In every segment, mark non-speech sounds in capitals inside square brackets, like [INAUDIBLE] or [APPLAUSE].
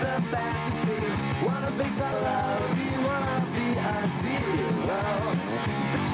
the scene. Wanna be so love, you wanna be a zero.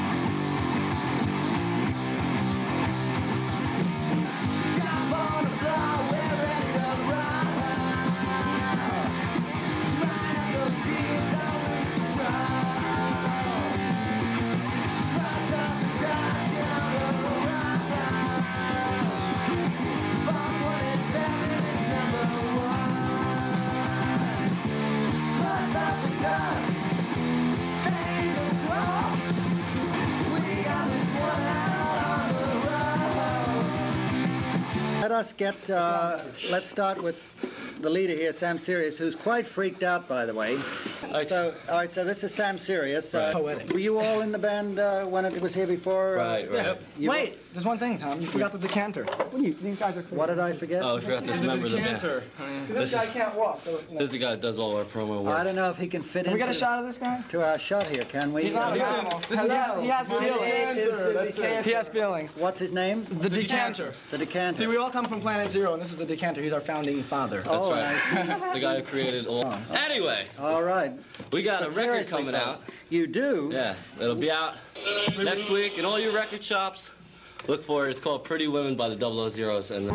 Let us get, uh, let's start with the leader here, Sam Serious, who's quite freaked out, by the way. So, all right, so this is Sam Serious. Uh, were you all in the band uh, when it was here before? Uh, Right, right. you- Wait, there's one thing, Tom. You forgot the decanter. What are you? These guys are. What did I forget? Oh, I forgot this member of the band. See, this, This guy is- can't walk. So, you know. This is the guy that does all our promo work. I don't know if he can fit in. we into get a shot of this guy? to our shot here, can we? He's not Uh, an animal. He has- he has feelings. He has feelings. What's his name? The decanter. The decanter. See, we all come from Planet Zero, and this is the decanter. He's our founding father. That's oh, right. [LAUGHS] the guy who created all. Oh, anyway, All right. we got a record coming folks, out. You do? Yeah, it'll be out next week in all your record shops. Look for it. It's called Pretty Women by the Double O Zeros. And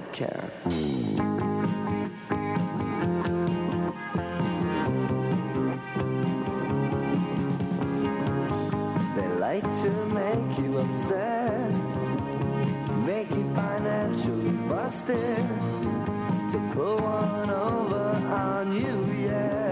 don't care. They like to make you upset, make you financially busted to pull one over on you yet.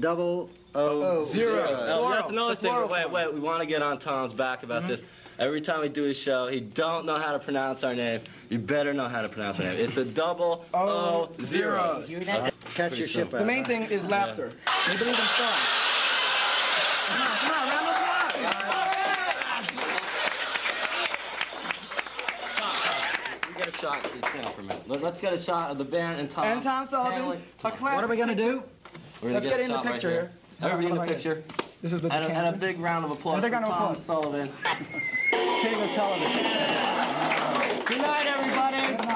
Double O Zeros. Oh, that's another thing. plural Wait, wait. We want to get on Tom's back about this. Every time we do a show, he don't know how to pronounce our name. You better know how to pronounce our name. It's the double O zeros. zeros. Uh, Catch your ship The main thing is laughter. We believe in fun. Come on, come on, round of applause. Get a shot. Stand up for a minute. Let- Let's get a shot of the band and Tom. And Tom Sullivan, a. What are we going to do? We're Let's get a in the shot right picture here. Everybody in the picture. This is the And a, and a big round of applause And a big for Tom applause. Sullivan. [LAUGHS] King of television. Good night, everybody. Good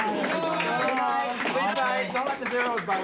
night. Don't let the zeros bite